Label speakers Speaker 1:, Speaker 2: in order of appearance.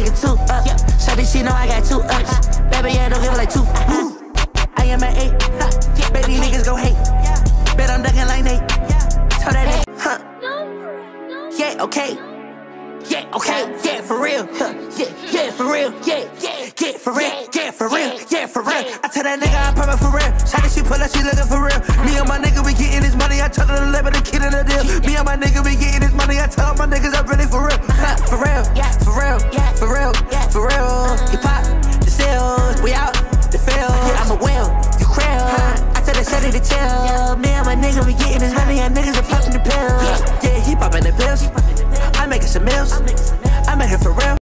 Speaker 1: nigga two up. Shawty, she know I got two ups. Baby, yeah, don't give it like two. Woo. I am an eight. Huh. These niggas gon' hate. Bet I'm ducking like Nate. Tell that nigga, huh? Yeah, okay. Yeah, okay, yeah, for real. Huh. Yeah, yeah, for real. Yeah, yeah, yeah, for real. Yeah, for real. Yeah, for real. I tell that nigga I'm perfect for real. Shawty, she pull up, she looking for real. Me and my nigga, we getting this money. I told her to let me the kid in the deal. Me and my nigga, we getting this money. I tell all my niggas I'm really Shawty to chill. Me and my nigga, we getting this money. And niggas are popping the pills. Yeah, he popping the pills. I'm making some meals.